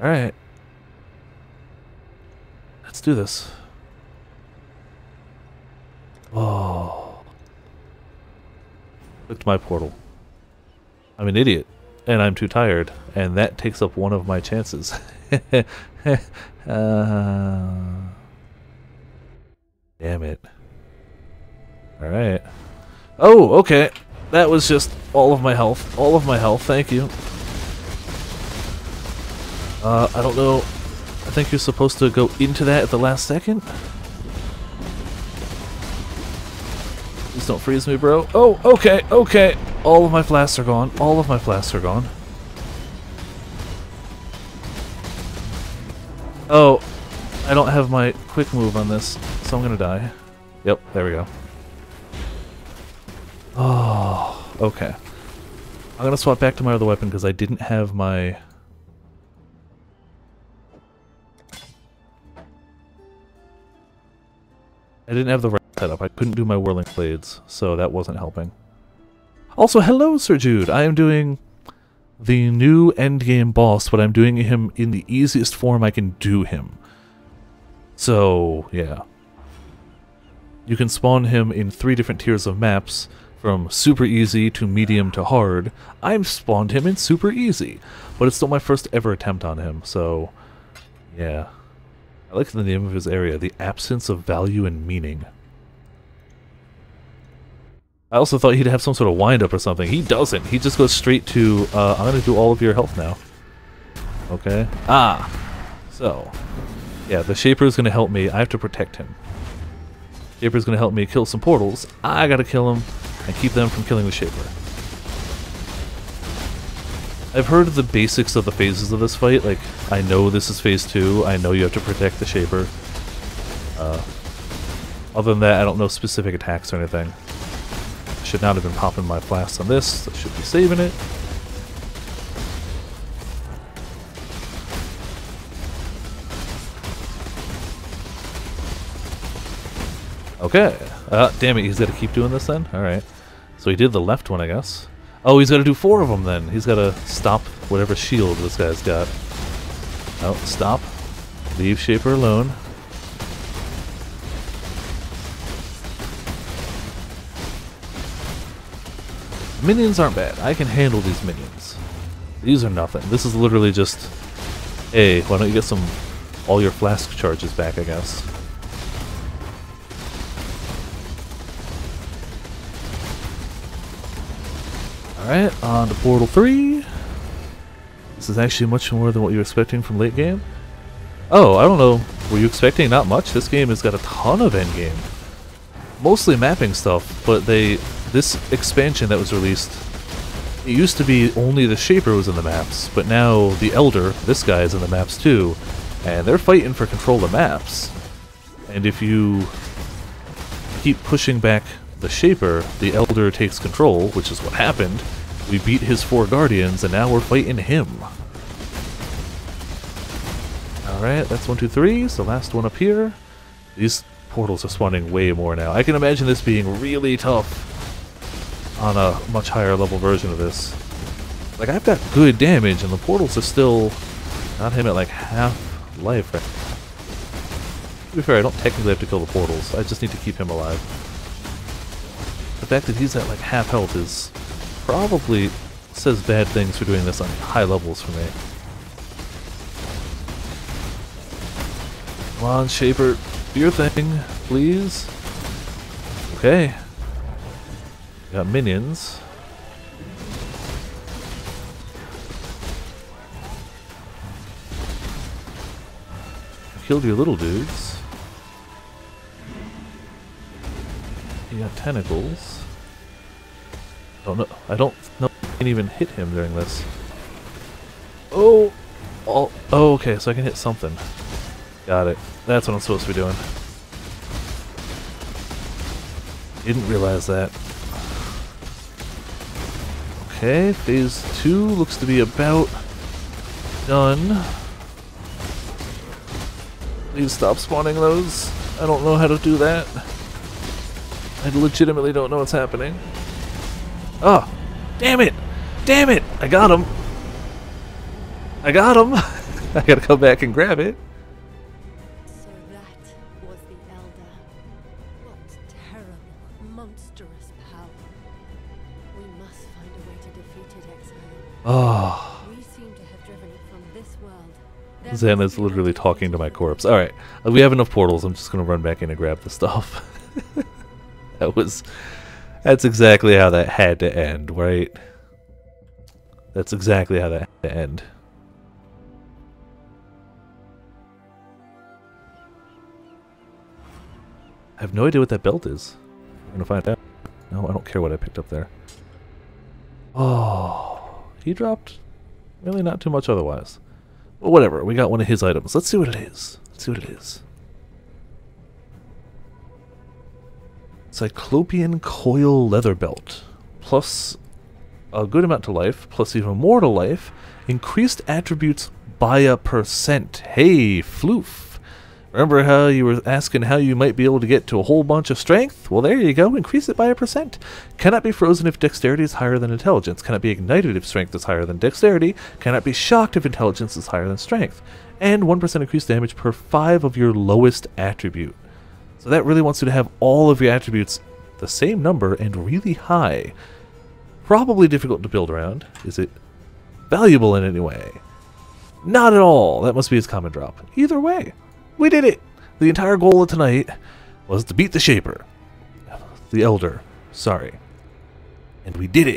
Alright. Let's do this. Oh. Clicked my portal. I'm an idiot. And I'm too tired. And that takes up one of my chances. uh, damn it. Alright. Oh, okay. That was just all of my health. All of my health, thank you. Uh, I don't know. I think you're supposed to go into that at the last second. Please don't freeze me, bro. Oh, okay, okay. All of my flasks are gone. All of my flasks are gone. Oh, I don't have my quick move on this, so I'm gonna die. Yep, there we go. Oh, okay. I'm gonna swap back to my other weapon because I didn't have my... I didn't have the right setup. I couldn't do my whirling blades, so that wasn't helping. Also, hello, Sir Jude! I am doing the new endgame boss, but I'm doing him in the easiest form I can do him. So, yeah. You can spawn him in three different tiers of maps, from super easy to medium to hard. I've spawned him in super easy, but it's still my first ever attempt on him, so yeah. I like the name of his area, The Absence of Value and Meaning. I also thought he'd have some sort of wind-up or something. He doesn't. He just goes straight to, uh, I'm going to do all of your health now. Okay. Ah. So. Yeah, the Shaper is going to help me. I have to protect him. Shaper is going to help me kill some portals. I got to kill him and keep them from killing the Shaper. I've heard the basics of the phases of this fight, like, I know this is phase 2, I know you have to protect the Shaper. Uh, other than that, I don't know specific attacks or anything. Should not have been popping my flasks on this, I should be saving it. Okay. Uh, damn it, he's got to keep doing this then? Alright. So he did the left one, I guess. Oh, he's got to do four of them then. He's got to stop whatever shield this guy's got. Oh, stop. Leave Shaper alone. Minions aren't bad. I can handle these minions. These are nothing. This is literally just, hey, why don't you get some, all your flask charges back, I guess. Alright, on to Portal 3. This is actually much more than what you were expecting from late game. Oh, I don't know. Were you expecting not much? This game has got a ton of endgame. Mostly mapping stuff, but they this expansion that was released, it used to be only the Shaper was in the maps, but now the Elder, this guy is in the maps too, and they're fighting for control of the maps. And if you keep pushing back the Shaper, the Elder takes control, which is what happened. We beat his four Guardians, and now we're fighting him. Alright, that's one, two, three. So last one up here. These portals are spawning way more now. I can imagine this being really tough on a much higher level version of this. Like, I've got good damage, and the portals are still not him at like half life. Right? To be fair, I don't technically have to kill the portals. I just need to keep him alive. Fact that he's at like half health is probably says bad things for doing this on high levels for me. Come on, Shaper. Do your thing, please. Okay. Got minions. Killed your little dudes. Got tentacles. Oh, don't know. I don't know I can even hit him during this. Oh! Oh, oh, okay, so I can hit something. Got it. That's what I'm supposed to be doing. Didn't realize that. Okay, phase two looks to be about done. Please stop spawning those. I don't know how to do that. I legitimately don't know what's happening. Oh, damn it! Damn it! I got him! I got him! I gotta come back and grab it. So that was the Elder. What terrible, monstrous power. We must find a way to defeat it, Exile. Oh, We seem to have driven it from this world. Zen is literally talking to my corpse. Alright, uh, we have enough portals. I'm just gonna run back in and grab the stuff. that was. That's exactly how that had to end, right? That's exactly how that had to end. I have no idea what that belt is. We're gonna find out. No, I don't care what I picked up there. Oh, he dropped really not too much otherwise. But whatever, we got one of his items. Let's see what it is. Let's see what it is. Cyclopean coil leather belt. Plus a good amount to life, plus even more to life. Increased attributes by a percent. Hey, floof. Remember how you were asking how you might be able to get to a whole bunch of strength? Well, there you go. Increase it by a percent. Cannot be frozen if dexterity is higher than intelligence. Cannot be ignited if strength is higher than dexterity. Cannot be shocked if intelligence is higher than strength. And 1% increased damage per 5 of your lowest attribute. So that really wants you to have all of your attributes the same number and really high. Probably difficult to build around. Is it valuable in any way? Not at all. That must be his common drop. Either way, we did it. The entire goal of tonight was to beat the Shaper. The Elder. Sorry. And we did it.